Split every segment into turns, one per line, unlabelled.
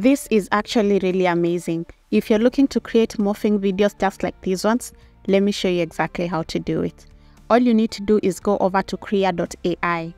This is actually really amazing. If you're looking to create morphing videos just like these ones, let me show you exactly how to do it. All you need to do is go over to Krea.ai.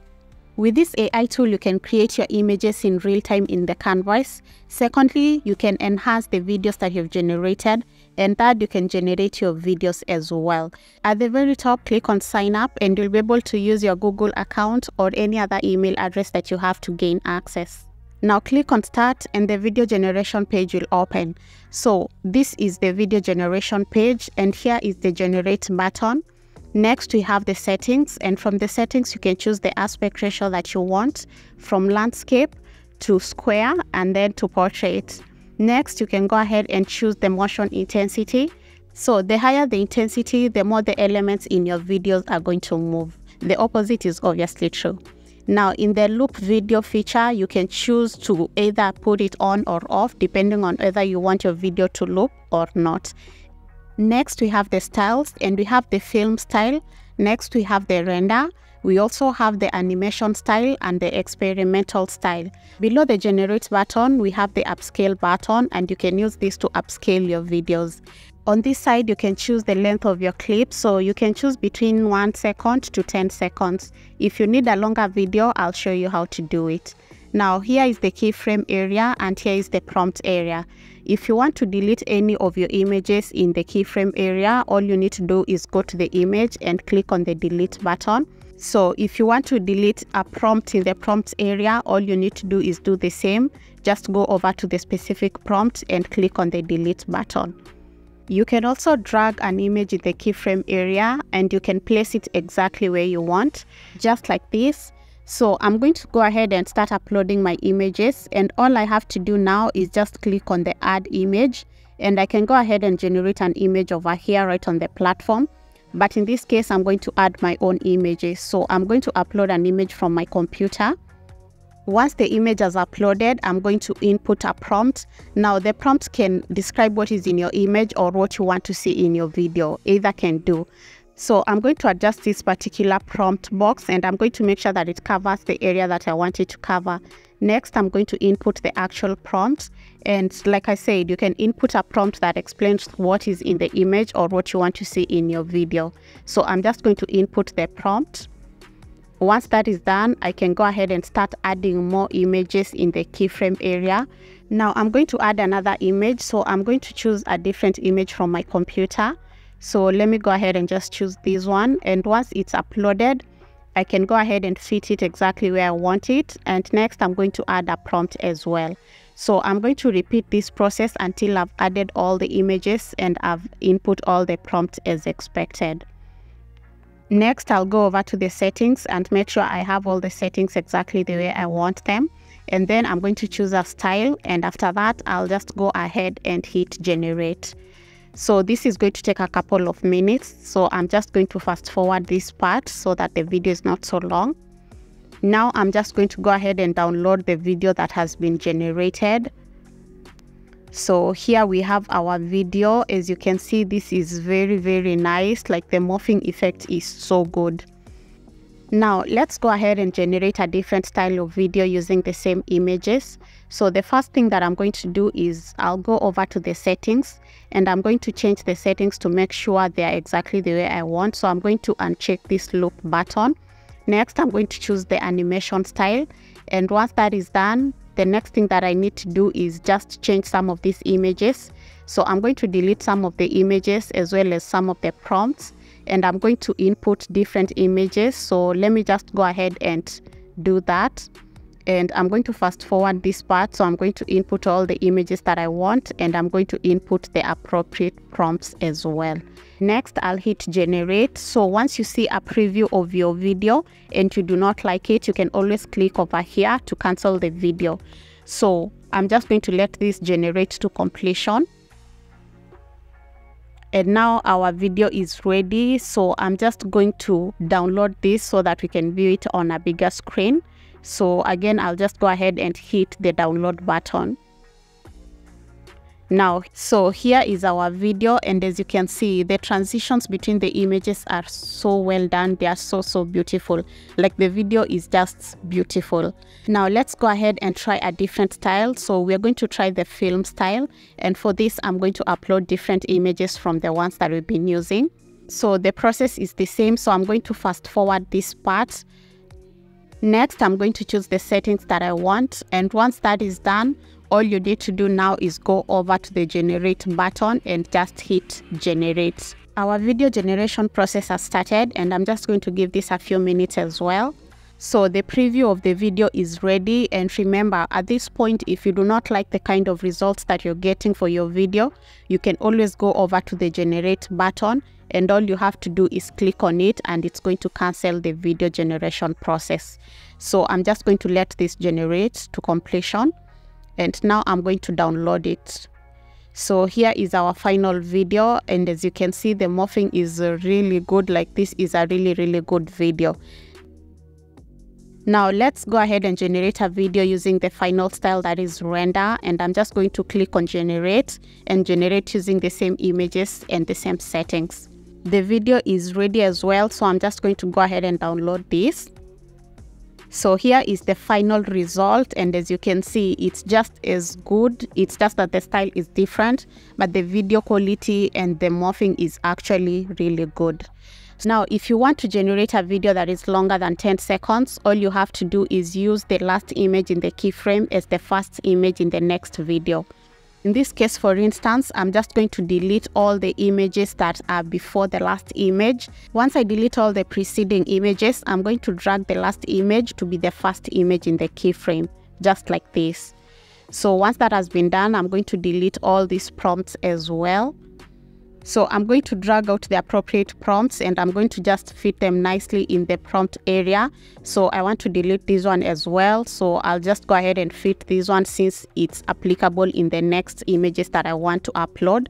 With this AI tool, you can create your images in real time in the canvas. Secondly, you can enhance the videos that you've generated. And third, you can generate your videos as well. At the very top, click on sign up and you'll be able to use your Google account or any other email address that you have to gain access. Now click on start and the video generation page will open. So this is the video generation page and here is the generate button. Next, we have the settings and from the settings, you can choose the aspect ratio that you want from landscape to square and then to portrait. Next, you can go ahead and choose the motion intensity. So the higher the intensity, the more the elements in your videos are going to move. The opposite is obviously true. Now in the loop video feature, you can choose to either put it on or off depending on whether you want your video to loop or not. Next, we have the styles and we have the film style. Next, we have the render. We also have the animation style and the experimental style. Below the generate button, we have the upscale button and you can use this to upscale your videos. On this side, you can choose the length of your clip. So you can choose between 1 second to 10 seconds. If you need a longer video, I'll show you how to do it. Now here is the keyframe area and here is the prompt area. If you want to delete any of your images in the keyframe area, all you need to do is go to the image and click on the delete button. So if you want to delete a prompt in the prompt area, all you need to do is do the same. Just go over to the specific prompt and click on the delete button. You can also drag an image in the keyframe area and you can place it exactly where you want, just like this. So I'm going to go ahead and start uploading my images and all I have to do now is just click on the add image and I can go ahead and generate an image over here right on the platform. But in this case, I'm going to add my own images. So I'm going to upload an image from my computer. Once the image is uploaded, I'm going to input a prompt. Now the prompt can describe what is in your image or what you want to see in your video. Either can do. So I'm going to adjust this particular prompt box and I'm going to make sure that it covers the area that I want it to cover. Next, I'm going to input the actual prompt. And like I said, you can input a prompt that explains what is in the image or what you want to see in your video. So I'm just going to input the prompt. Once that is done, I can go ahead and start adding more images in the keyframe area. Now I'm going to add another image. So I'm going to choose a different image from my computer. So let me go ahead and just choose this one. And once it's uploaded, I can go ahead and fit it exactly where I want it. And next, I'm going to add a prompt as well. So I'm going to repeat this process until I've added all the images and I've input all the prompts as expected. Next, I'll go over to the settings and make sure I have all the settings exactly the way I want them. And then I'm going to choose a style. And after that, I'll just go ahead and hit generate. So this is going to take a couple of minutes. So I'm just going to fast forward this part so that the video is not so long. Now I'm just going to go ahead and download the video that has been generated. So here we have our video. As you can see, this is very, very nice. Like the morphing effect is so good. Now let's go ahead and generate a different style of video using the same images. So the first thing that I'm going to do is I'll go over to the settings and I'm going to change the settings to make sure they are exactly the way I want. So I'm going to uncheck this loop button. Next, I'm going to choose the animation style. And once that is done, the next thing that I need to do is just change some of these images. So I'm going to delete some of the images as well as some of the prompts and I'm going to input different images. So let me just go ahead and do that. And I'm going to fast forward this part. So I'm going to input all the images that I want and I'm going to input the appropriate prompts as well. Next, I'll hit generate. So once you see a preview of your video and you do not like it, you can always click over here to cancel the video. So I'm just going to let this generate to completion and now our video is ready so i'm just going to download this so that we can view it on a bigger screen so again i'll just go ahead and hit the download button Now, so here is our video and as you can see, the transitions between the images are so well done. They are so, so beautiful. Like the video is just beautiful. Now let's go ahead and try a different style. So we're going to try the film style. And for this, I'm going to upload different images from the ones that we've been using. So the process is the same. So I'm going to fast forward this part. Next, I'm going to choose the settings that I want. And once that is done, all you need to do now is go over to the generate button and just hit generate. Our video generation process has started and I'm just going to give this a few minutes as well. So the preview of the video is ready and remember at this point if you do not like the kind of results that you're getting for your video, you can always go over to the generate button and all you have to do is click on it and it's going to cancel the video generation process. So I'm just going to let this generate to completion and now I'm going to download it. So here is our final video and as you can see the morphing is really good like this is a really really good video. Now let's go ahead and generate a video using the final style that is render and I'm just going to click on generate and generate using the same images and the same settings. The video is ready as well so I'm just going to go ahead and download this. So here is the final result and as you can see, it's just as good. It's just that the style is different, but the video quality and the morphing is actually really good. Now, if you want to generate a video that is longer than 10 seconds, all you have to do is use the last image in the keyframe as the first image in the next video. In this case, for instance, I'm just going to delete all the images that are before the last image. Once I delete all the preceding images, I'm going to drag the last image to be the first image in the keyframe, just like this. So once that has been done, I'm going to delete all these prompts as well. So I'm going to drag out the appropriate prompts and I'm going to just fit them nicely in the prompt area. So I want to delete this one as well. So I'll just go ahead and fit this one since it's applicable in the next images that I want to upload.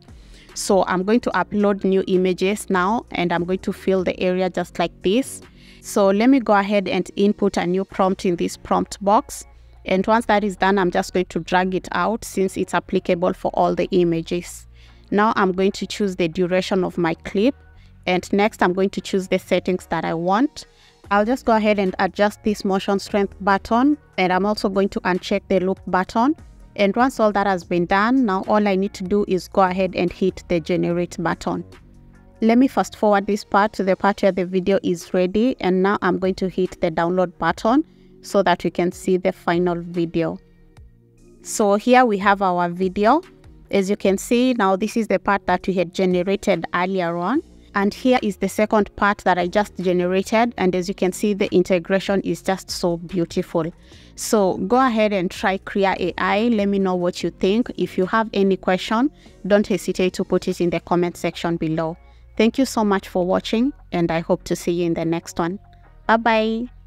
So I'm going to upload new images now and I'm going to fill the area just like this. So let me go ahead and input a new prompt in this prompt box. And once that is done, I'm just going to drag it out since it's applicable for all the images. Now I'm going to choose the duration of my clip and next I'm going to choose the settings that I want. I'll just go ahead and adjust this motion strength button and I'm also going to uncheck the loop button. And once all that has been done, now all I need to do is go ahead and hit the generate button. Let me fast forward this part to the part where the video is ready and now I'm going to hit the download button so that you can see the final video. So here we have our video as you can see now this is the part that we had generated earlier on and here is the second part that I just generated and as you can see the integration is just so beautiful. So go ahead and try Krea AI. Let me know what you think. If you have any question, don't hesitate to put it in the comment section below. Thank you so much for watching and I hope to see you in the next one. Bye bye.